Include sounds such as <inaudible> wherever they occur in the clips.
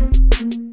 Top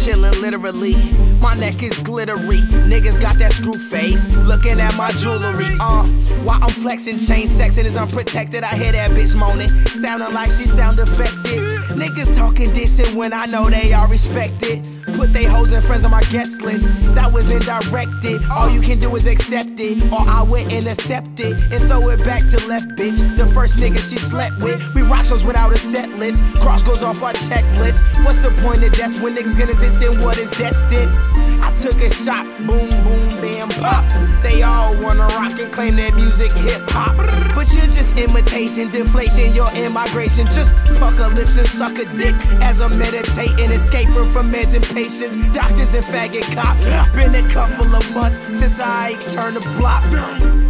chillin' literally. My neck is glittery. Niggas got that screw face. Looking at my jewelry. Uh, while I'm flexing, chain sexing is unprotected. I hear that bitch moaning. Sounding like she sound affected. Niggas talking decent when I know they are respected. Put they hoes and friends on my guest list. That was indirected. All you can do is accept it. Or I will intercept it and throw it back to left, bitch. The first nigga she slept with. We rock shows without a set list. Cross goes off our checklist. What's the point of death when niggas gonna exist in what is destined? I took a shot, boom, boom, bam, pop. They all wanna rock and claim their music hip hop. But you're just imitation, deflation, your immigration. Just fuck a lips and suck a dick as I'm meditating, escaping from meds and patients, doctors and faggot cops. Been a couple of months since I turned the block.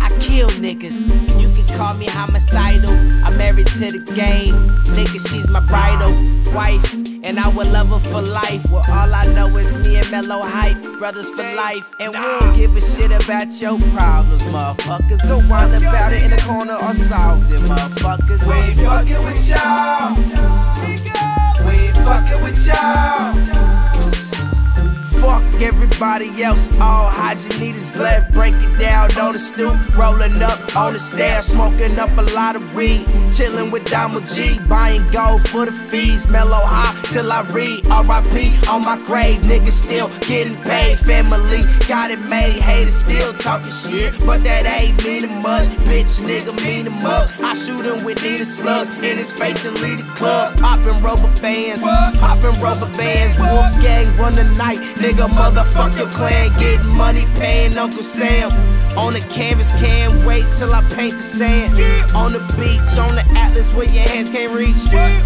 I kill niggas. You can call me homicidal. I'm married to the game. Nigga, she's my bridal wife. And I would love her for life. Well, all I know is me and Hype, brothers for life. And we don't give a shit about your problems, motherfuckers. Go whine about it in the corner or solve it, motherfuckers. We ain't fucking with y'all. We ain't fucking with y'all. Fuck everybody else, all is left. Break it down on the stoop, rolling up on the stairs, smoking up a lot of weed. Chilling with Donald G, buying gold for the fees. Mellow high till I read RIP on my grave. Niggas still getting paid, family got it made. Haters still talking shit, but that ain't meaning much. Bitch, nigga, mean him up. I shoot him with needle slugs in his face and lead the club. Popping rubber bands, popping rubber bands. Wolf gang run the night, nigga, motherfuck your clan. Getting money, paying Uncle Sam. On the canvas, can't wait till I paint the sand. On the beach, on the atlas where your hands can't reach.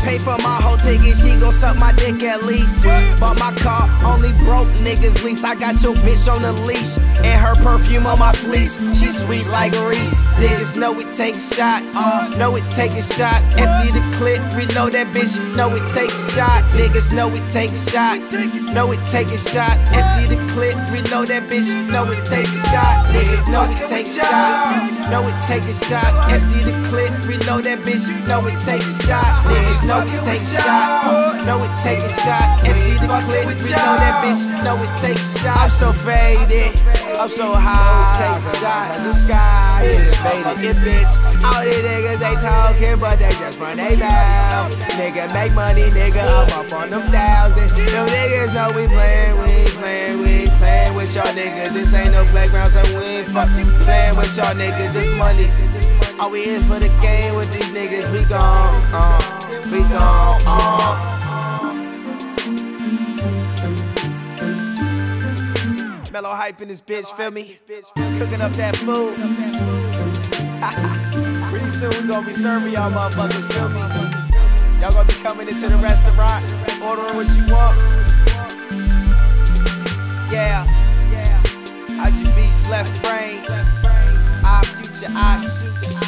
Pay for my whole ticket, she gon' suck my dick at least. Bought my car, only broke niggas lease. I got your bitch on the leash, and her perfume on my fleece. She sweet like Reese. Niggas know it take a shot, uh, know it take a shot. Empty the clip, reload that bitch, know it take a shot. Niggas know it take a shot, know it take a shot. Empty the clip, reload that bitch, know it take a shot. Niggas know it take a shot, know it take a shot. Empty the clip, reload that bitch, know it take a shot. Niggas know it take a shot, know it take a shot. Empty the clip, reload that bitch, know it take a shot. I'm so faded, I'm so high. Take a shot, the sky is faded. Bitch, all these niggas they talking, but they just run they mouth. Nigga make money, nigga, I'm up on them thousands. Them niggas know we playin', we ain't playin', niggas. This ain't no playground, so we ain't fucking playin' with y'all niggas. This money. All we in for the game with these niggas, we gon' uh, we gon' uh. Mellow hype in this bitch, feel me? Cooking up that food. <laughs> Pretty soon we gonna be serving y'all motherfuckers, feel me? Y'all gonna be coming into the restaurant, ordering what you want. I